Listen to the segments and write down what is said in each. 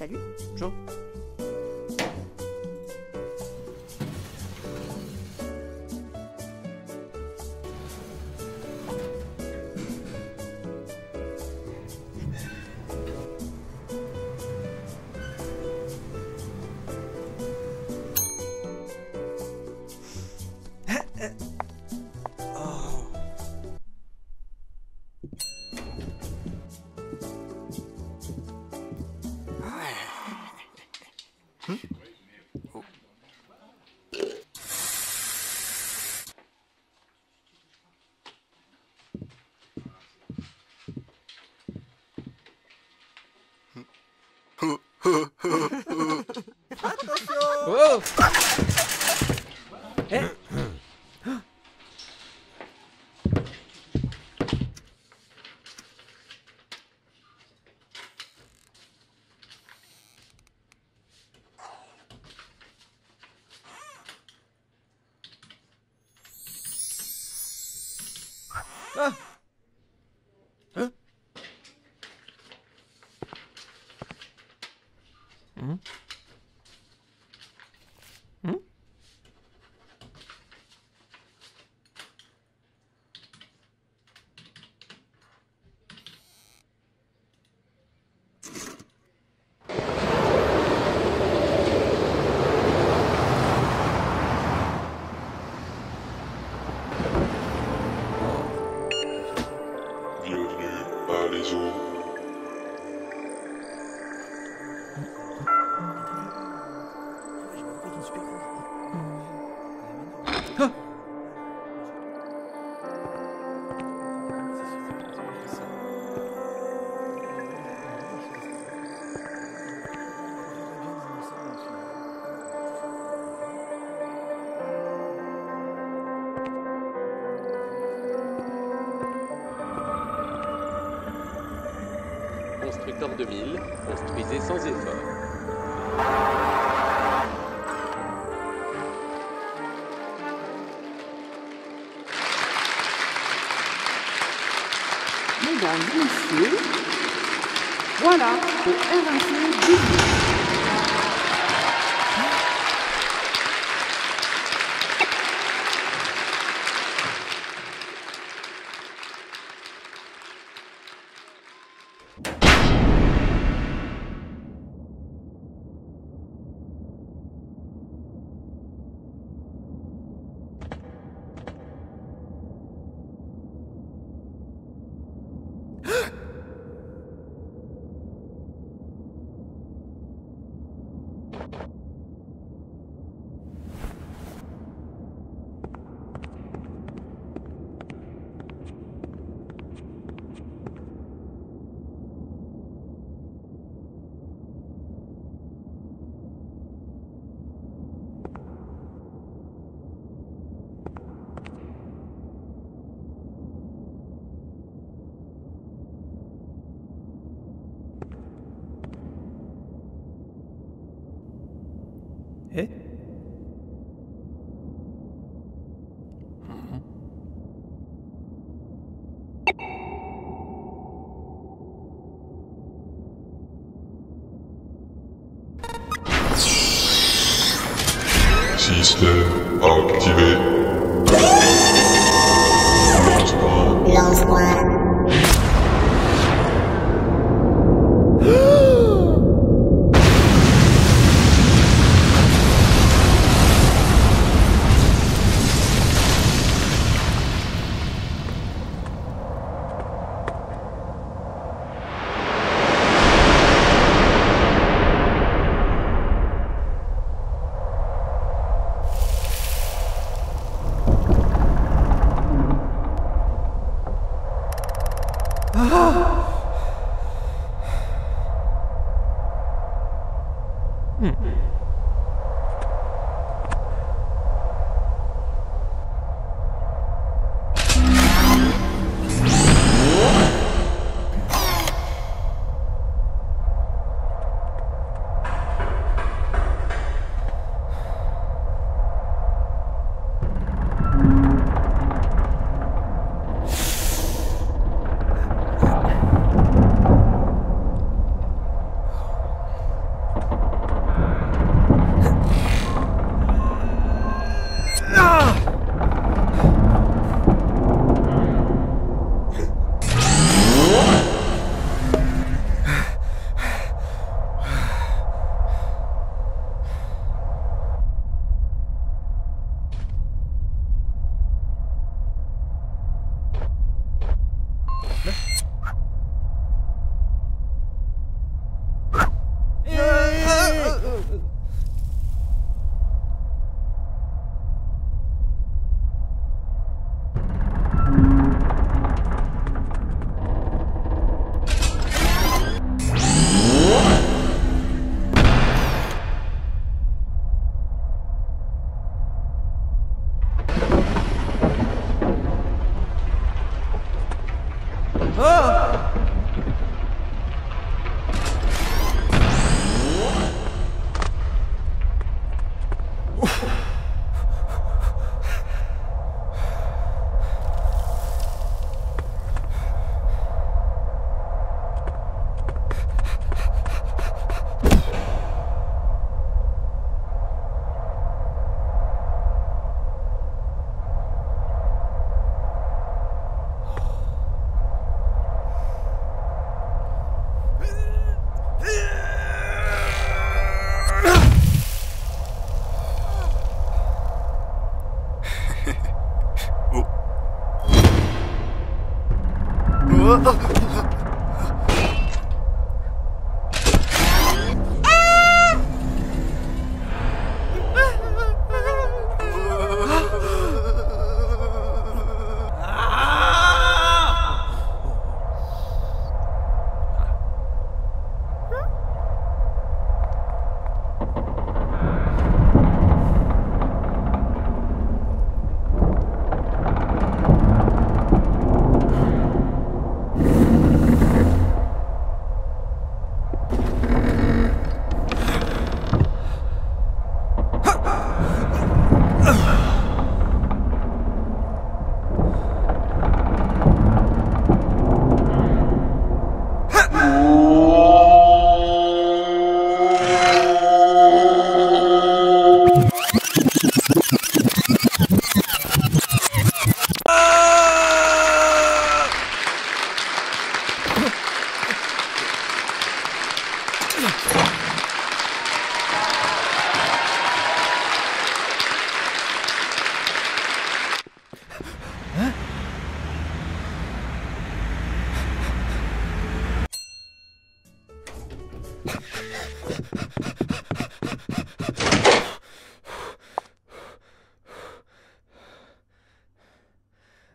Salut. Oh Eh Mm-hmm. Constructeur 2000, construisez sans effort. Mesdames, Messieurs, voilà le RAC you えシステムアクティベ啊。Oh!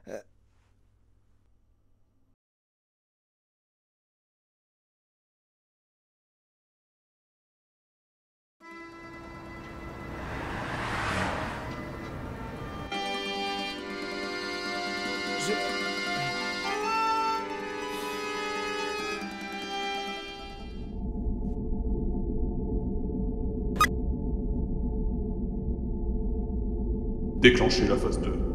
Lancement. Déclencher la phase 2.